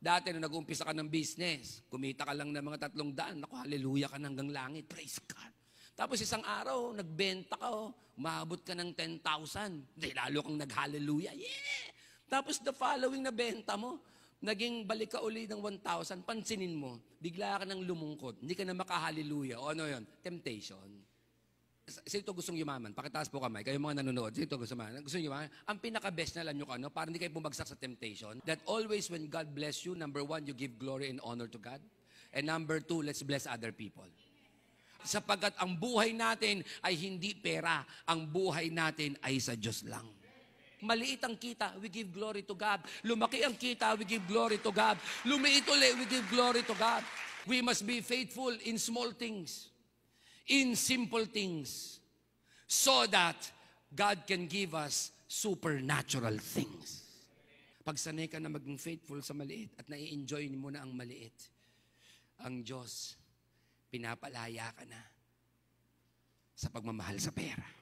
Dati nung nag-umpisa ka ng business, kumita ka lang ng mga tatlong daan, naku, hallelujah ka na hanggang langit. Praise God. Tapos isang araw, nagbenta ka, oh, umabot ka ng 10,000. Hindi, lalo kang nag-hallelujah. Yeah! Tapos the following na benta mo, naging balik ka uli ng 1,000, pansinin mo, bigla ka nang lumungkot. Hindi ka na maka-hallelujah. O ano yon Temptation. Sino ito gustong yumaman? Pakitaas po kamay. Kayo mga nanonood. Sino ito gusto yumaman? Gusto yumaman? Ang pinaka-best na alam nyo ano, para hindi kayo bumagsak sa temptation, that always when God bless you, number one, you give glory and honor to God. And number two, let's bless other people. Sapagkat ang buhay natin ay hindi pera. Ang buhay natin ay sa Diyos lang. Maliit ang kita, we give glory to God. Lumaki ang kita, we give glory to God. Lumiit uli, we give glory to God. We must be faithful in small things, in simple things, so that God can give us supernatural things. Pag sanay ka na maging faithful sa maliit at nai-enjoy mo na ang maliit, ang Diyos, pinapalaya ka na sa pagmamahal sa pera.